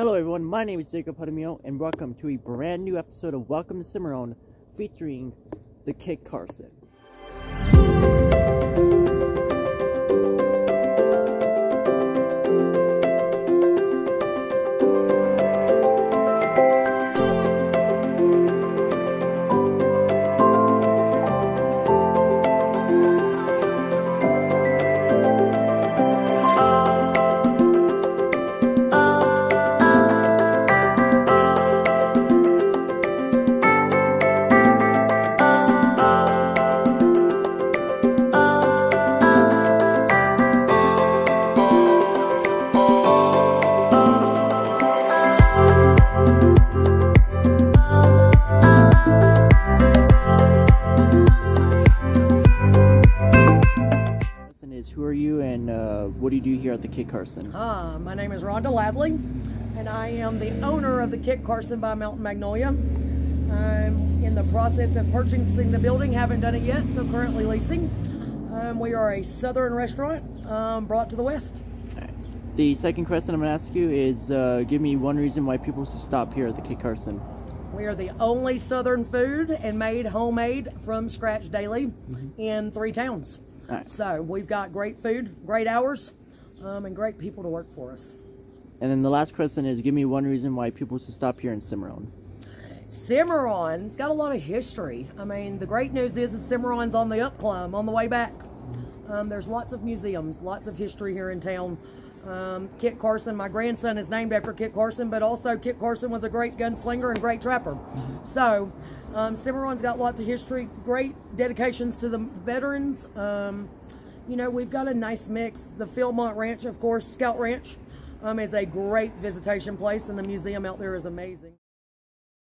Hello everyone, my name is Jacob Jaramillo and welcome to a brand new episode of Welcome to Cimarron featuring the Kit Carson. Is, who are you and uh, what do you do here at the Kit Carson? Hi, my name is Rhonda Ladley, and I am the owner of the Kit Carson by Mountain Magnolia. I'm in the process of purchasing the building, haven't done it yet, so currently leasing. Um, we are a southern restaurant um, brought to the west. The second question I'm going to ask you is uh, give me one reason why people should stop here at the Kit Carson. We are the only southern food and made homemade from scratch daily in three towns. So we've got great food, great hours, um, and great people to work for us. And then the last question is give me one reason why people should stop here in Cimarron. Cimarron's got a lot of history. I mean, the great news is that Cimarron's on the up climb, on the way back. Um, there's lots of museums, lots of history here in town. Um, Kit Carson, my grandson is named after Kit Carson, but also Kit Carson was a great gunslinger and great trapper. So, um, Cimarron's got lots of history, great dedications to the veterans. Um, you know, we've got a nice mix. The Philmont Ranch, of course, Scout Ranch, um, is a great visitation place, and the museum out there is amazing.